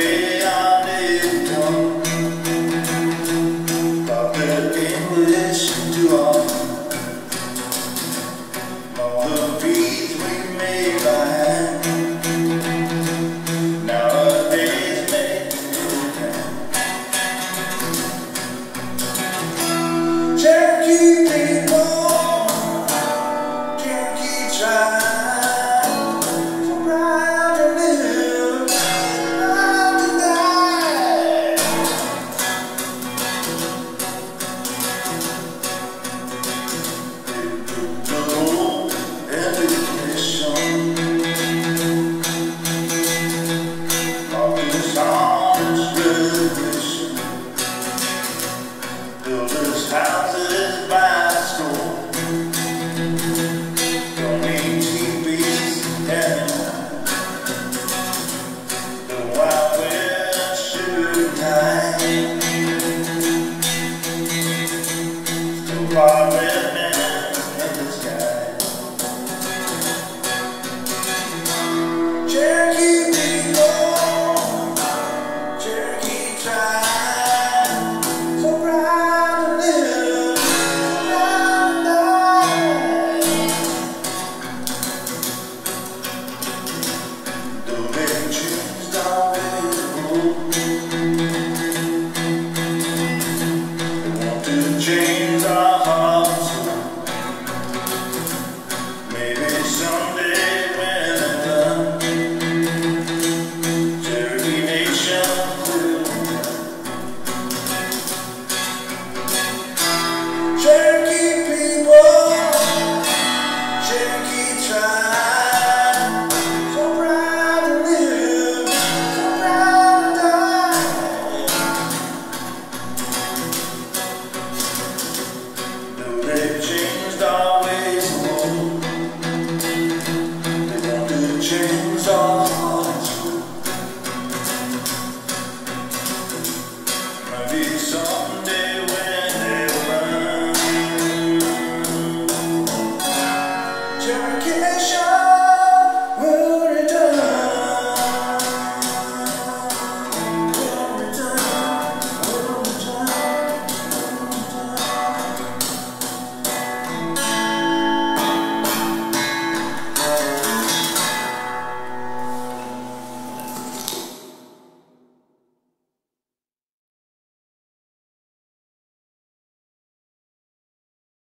do